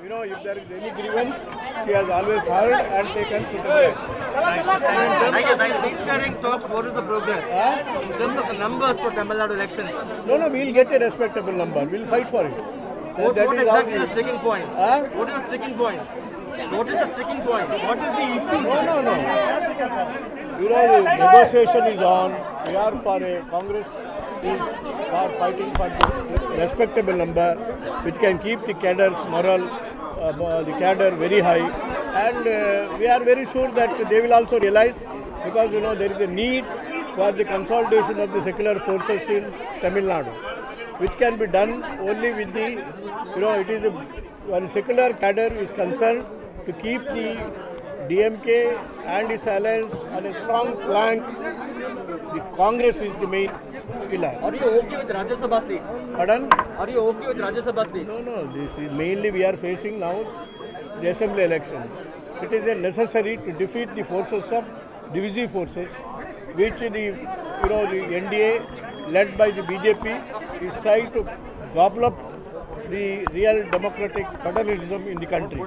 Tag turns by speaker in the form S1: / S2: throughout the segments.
S1: You know, if there is any grievance, she has always heard and taken to the head.
S2: Thank you. Thank you. Seat sharing talks. What is the progress
S1: Huh?
S2: in terms of the numbers for Tamil Nadu election?
S1: No, no, we'll get a respectable number. We'll fight for it.
S2: What,
S1: that
S2: what
S1: is
S2: exactly the sticking point?
S1: Huh?
S2: What is the sticking point? What is the sticking point? What is the issue?
S1: No, no, no. You know, the negotiation is on. We are for a Congress for fighting for respectable number, which can keep the cadres moral, uh, the cadre very high, and uh, we are very sure that they will also realize because you know there is a need for the consolidation of the secular forces in Tamil Nadu, which can be done only with the, you know, it is the when secular cadre is concerned to keep the DMK and its alliance on a strong flank. The Congress is the main pillar.
S2: Are you okay with Rajya Sabha seats?
S1: Pardon?
S2: Are you okay with Rajya Sabha seats?
S1: No, no. This is mainly we are facing now the assembly election. It is a necessary to defeat the forces of divisive forces, which the you know the NDA led by the BJP is trying to gobble up the real democratic federalism in the country.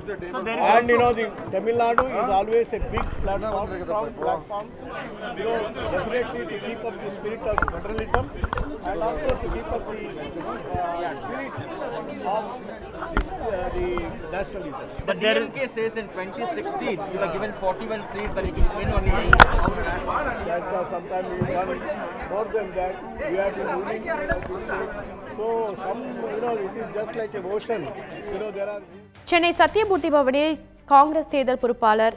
S1: And you know the Tamil Nadu is always a big platform, strong platform. You know definitely to keep up the spirit of federalism and also to keep up the uh, spirit of this, uh, the nationalism.
S2: The DMK says in 2016 you were given 41 seats, but you can win only
S1: That's uh, sometimes we done more than that. We have been ruling. So some, you know, it is just like a motion. You know, there are.
S3: Chennai Sathyamoorthy பவனில் காங்கிரஸ் தேர்தல் பொறுப்பாளர்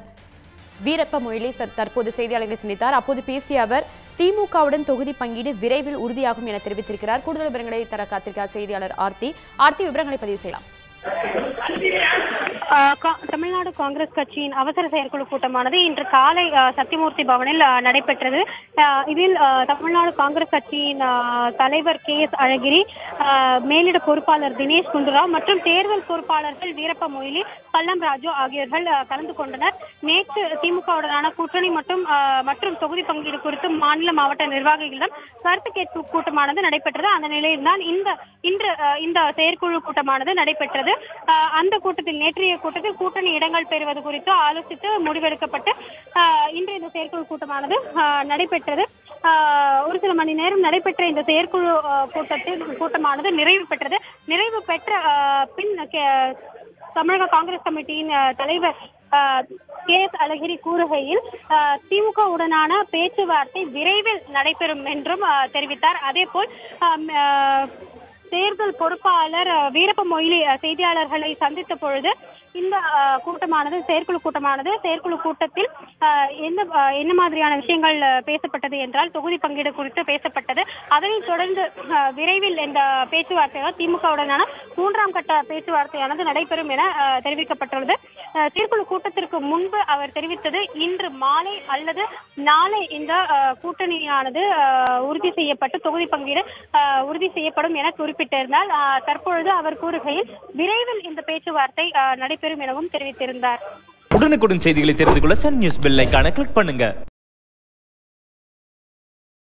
S3: வீரப்ப மொய்லி தற்போது செய்தியாளர்களை சந்தித்தார் அப்போது பேசிய அவர் திமுகவுடன் தொகுதி பங்கீடு விரைவில் உறுதியாகும் என தெரிவித்திருக்கிறார் கூடுதல் விவரங்களை தர காத்திருக்கிறார் செய்தியாளர் ஆர்த்தி ஆர்த்தி விவரங்களை பதிவு செய்யலாம்
S4: தமிழ்நாடு காங்கிரஸ் கட்சியின் அவசர செயற்குழு கூட்டமானது இன்று காலை ஆஹ், சத்தியமூர்த்தி பவனில் நடைபெற்றது. ஆஹ், இதில் ஆஹ், தமிழ்நாடு காங்கிரஸ் கட்சியின் ஆஹ், தலைவர் கே எஸ் அழகிரி ஆஹ், மேலிட பொறுப்பாளர் தினேஷ் குண்டுராவ் மற்றும் தேர்தல் பொறுப்பாளர்கள் வீரப்ப மொய்லி பல்லம் ராஜு ஆகியோர்கள் கலந்து கொண்டனர். நேற்று திமுகவுடனான கூட்டணி மற்றும் மற்றும் தொகுதி பங்கீடு குறித்து மாநில மாவட்ட நிர்வாகிகளிடம் கருத்து கேட்பு கூட்டமானது நடைபெற்றது. அந்த நிலையில்தான் இந்த இன்று இந்த செயற்குழு கூட்டமானது நடைபெற்றது. அந்த கூட்டத்தில் நேற்றைய கூட்டத்தில் கூட்டணி இடங்கள் பெறுவது குறித்து ஆலோசித்து முடிவெடுக்கப்பட்டு ஆஹ், இன்று இந்த செயற்குழு கூட்டமானது ஆஹ், நடைபெற்றது. ஆஹ், ஒரு சில மணி நேரம் நடைபெற்ற இந்த செயற்குழு கூட்டத்தில் கூட்டமானது நிறைவு பெற்றது. நிறைவு பெற்ற ஆஹ், பின் தமிழக காங்கிரஸ் கமிட்டியின் தலைவர் கே எஸ் அழகிரி கூறுகையில் ஆஹ், திமுக உடனான பேச்சுவார்த்தை விரைவில் நடைபெறும் என்றும் தெரிவித்தார். அதே போல் ஆஹ், தேர்தல் பொறுப்பாளர் வீரப்ப மொய்லி செய்தியாளர்களை சந்தித்த பொழுது இந்த கூட்டமானது செயற்குழு கூட்டமானது செயற்குழு கூட்டத்தில் எந்த என்ன மாதிரியான விஷயங்கள் பேசப்பட்டது என்றால் தொகுதி பங்கீடு குறித்து பேசப்பட்டது. அதனைத் தொடர்ந்து விரைவில் இந்த பேச்சுவார்த்தைகள் திமுகவுடனான மூன்றாம் கட்ட பேச்சுவார்த்தையானது நடைபெறும் என தெரிவிக்கப்பட்டுள்ளது. செயற்குழு கூட்டத்திற்கு முன்பு அவர் தெரிவித்தது இன்று மாலை அல்லது நாளை இந்த கூட்டணியானது ஆஹ், உறுதி செய்யப்பட்டு தொகுதி பங்கீடு ஆஹ், உறுதி செய்யப்படும் என குறிப்பிட்டிருந்தால் தற்பொழுது அவர் கூறுகையில் விரைவில் இந்த பேச்சுவார்த்தை நடைபெறும் எனவும் தெரிவித்திருந்தார்.
S5: உடனுக்குடன் செய்திகளை தெரிந்து கொள்ள சன் நியூஸ் பெல்லைக்கான கிளிக் பண்ணுங்க.